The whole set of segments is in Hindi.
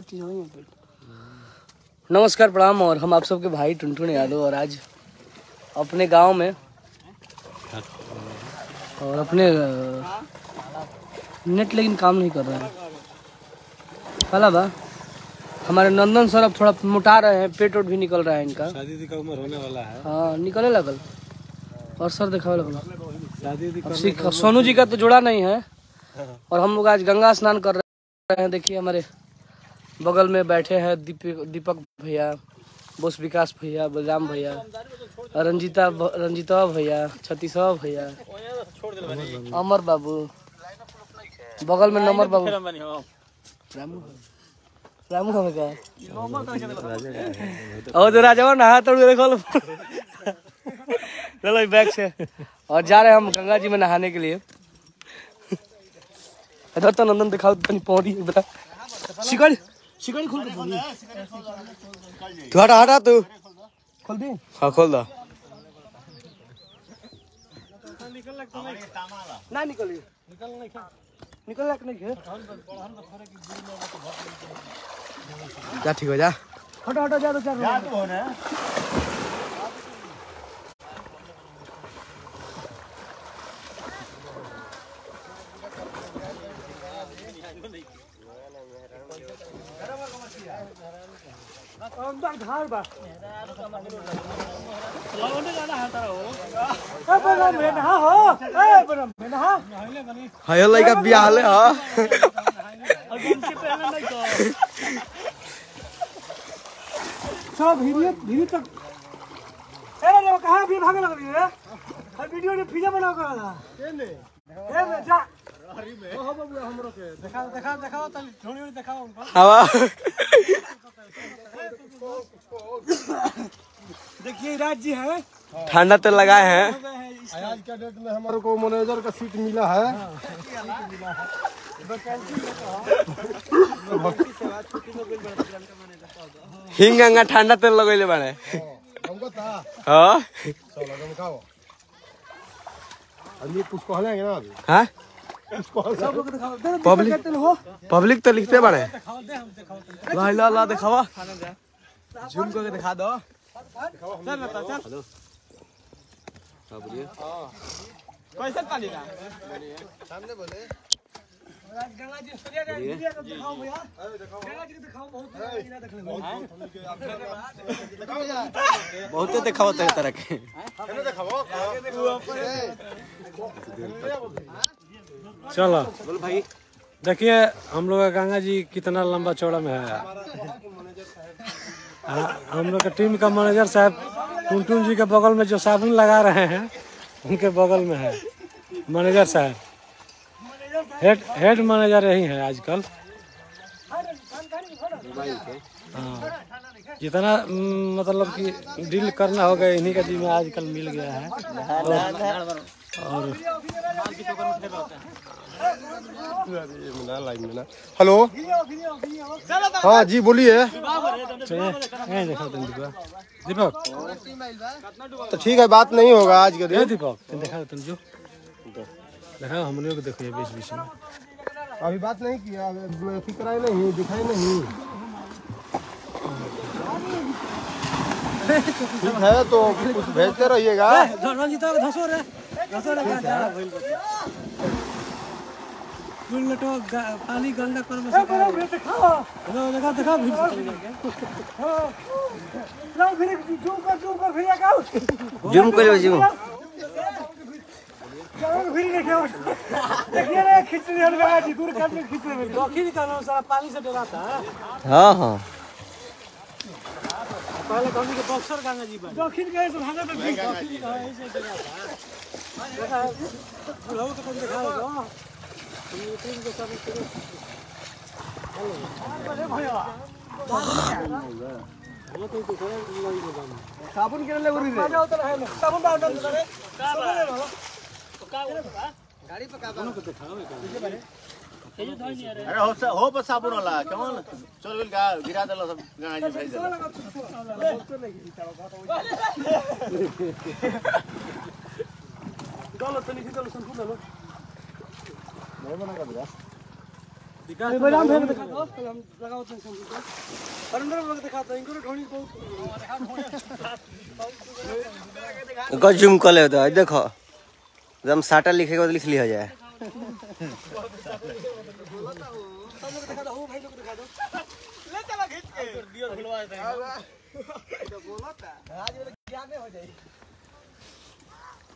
चीज़ है नमस्कार प्रणाम और हम आप सबके भाई टुनटुन यादव और आज अपने गाँव में और अपने नेट लेकिन काम नहीं कर रहा है। पला बा हमारे नंदन सर अब थोड़ा मोटा रहे हैं पेट वेट भी निकल रहा है इनका। शादी का उम्र होने वाला है। हाँ निकले लगल। और सर दिखावे लगल। सोनू जी का तो जोड़ा नहीं है। और हम लोग आज गंगा स्नान कर रहे हैं। देखिए, हमारे बगल में बैठे हैं दीपक दीपक भैया, बोस विकास भैया, बलराम भैया, रंजीता रंजीता भैया छतीसवा भैया, अमर बाबू, बगल में नंबर बाबू। रामू रामू का और तो राजा नहा देखो बैग से। और जा रहे हैं हम गंगा जी में नहाने के लिए। इधर तो नंदन दिखाओ तनी पौड़ी बता। शिकड़ी शिकड़ी खोल के पौड़ी तू हटा हटा तू। खोल दी। हाँ खोल दो। ना निकल निकल लायक नहीं है। जा ठीक हो जा। हटो हटो जा दो चार अंदर घर बा। लवंडे जाना है तारा हो ए बना में हो। ए बना में हाय लइका बियाह ले हा। और गमछी पहले नहीं तो सब वीडियो वीडियो तक ए रे कहाँ भी भागे लग रही है? हर वीडियो ने फिजा बनाओ कर रहा केने ए में जा। ओहो बाबू हमरो के देखा देखा दिखाओ तनी थोड़ी थोड़ी दिखाओ उनको। हवा देखिए राज जी है। ठंडा तेल लगाए हैं। आज के डेट में हमारे को मैनेजर का सीट मिला है। हिंग गंगा ठंडा तेल लगैले बाड़े। हमको था हाँ। चलो तुम खाओ अभी कुछ कहलेंगे ना अभी? हाँ? लोग पब्लिक पब्लिक तो लिखते बाड़े दिखाओ दिखाओ ला ला ला दिखावा जूम करके दिखा दो चल चल कैसे पानी ना सामने बोले राज गंगा जी सूर्य का वीडियो का दिखाओ भैया गंगा जी दिखाओ बहुत दिखावा तरह तरह के चलो। बोल भाई। देखिए हम लोग का गंगा जी कितना लंबा चौड़ा में है। हाँ, हम लोग का टीम का मैनेजर साहब टुनटुन जी के बगल में जो साबुन लगा रहे हैं उनके बगल में है। मैनेजर साहब। हेड हेड मैनेजर यही है आजकल। हाँ। जितना हम्म, मतलब कि डील करना होगा इन्हीं का जिम्मे आजकल मिल गया है। और, और हेलो। हाँ जी बोलिए। दीपक। तो ठीक है बात नहीं होगा आज के दिन। दीपक देखा तुम जो। देखा हम लोग देखो ये बीच बीच में। अभी बात नहीं किया कराई नहीं दिखाई नहीं। ठीक है तो कुछ भेजते रहिएगा। लटो पानी गंदा कर में हेलो देखा। देखा भी लो फिर जूम कर जूम कर फिर का जूम करियो जूम चलो फिर देखिए देखिए रे खींच रही है लगा जी दूर काट में। खींच रहे हैं दखिन सारा पानी से डराता है हाँ हाँ। पहले कमी के बॉक्सर गंगा जी बन। दखिन के से भागा तो ठीक दखिन का। ऐसे डराता है देखा तो कम दिखा दो। टीम साबुन के ले उरी रे साबुन का को अरे हो सा- हो बस साबुन वाला कौन चल गेल गा गिरा देलो सब गांजा जी भेज देलो चलो तो निकल चलो संपूर्ण लो को दो कल तो दिखा। एकदम साटा लिखेगा तो लिख लिया जाए।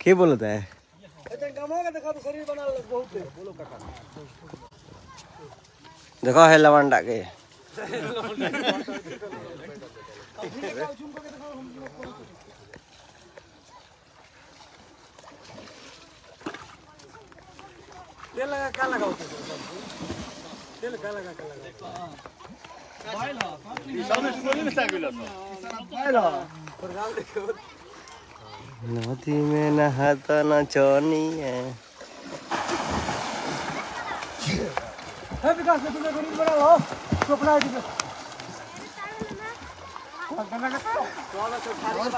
के बोलता है? का दिखा दो? शरीर बना लो बहुत है देखो है लवंडा के। तेल लगा क्या लगा तेल क्या लगा क्या लगा सब स्टोरी में साइकिल नदी में नहाता न चौनी है। है विकास में तुम्हें शरीर बना लो सपना है तुम्हें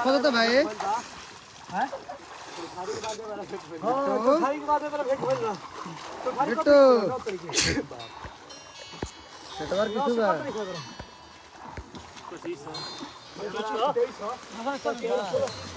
खोलो तो भाई। हाँ? तो के भेंट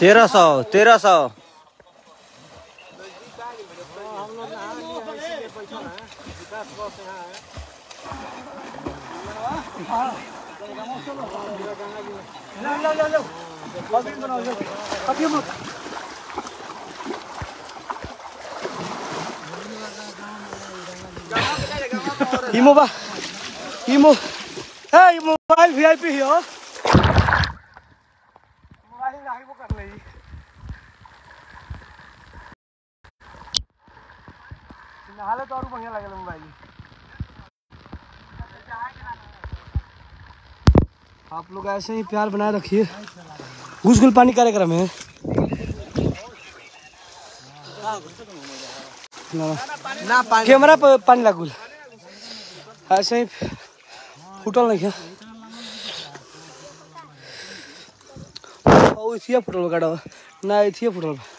तेरह सौ तेरह सौ। ले ले ले ए ये मोबाइल वीआईपी है मोबाइल वो कर नहाले तो और बढ़िया लगेला मोबाइल आप लोग ऐसे ही प्यार बनाए रखिए घुस घुल पानी कार्यक्रम है ना कैमरा पानी लागुल ऐसे ही फुटल नहीं है फुटल गाड़ा ना इथिया फुटल बा।